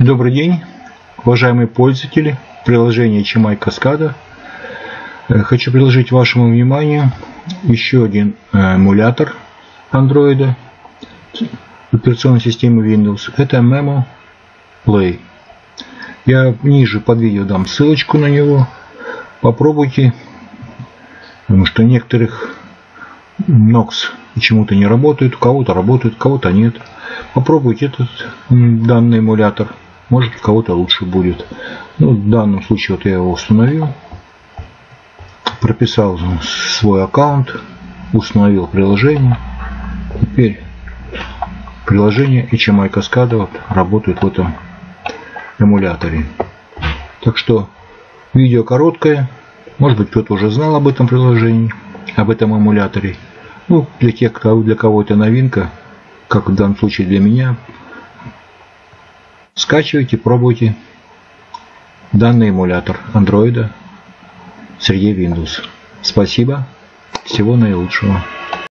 Добрый день, уважаемые пользователи приложения HMI Cascada. Э, хочу предложить вашему вниманию еще один э, эмулятор Android операционной системы Windows. Это Memo Play. Я ниже под видео дам ссылочку на него. Попробуйте, потому что некоторых Nox почему-то не работают, у кого-то работают, у кого-то нет. Попробуйте этот данный эмулятор может у кого-то лучше будет. Ну, в данном случае вот я его установил, прописал свой аккаунт, установил приложение. Теперь приложение HMI Cascada вот работает в этом эмуляторе. Так что видео короткое. Может быть кто-то уже знал об этом приложении, об этом эмуляторе. Ну, для тех, кто, для кого это новинка, как в данном случае для меня, Скачивайте, пробуйте данный эмулятор андроида среди Windows. Спасибо. Всего наилучшего.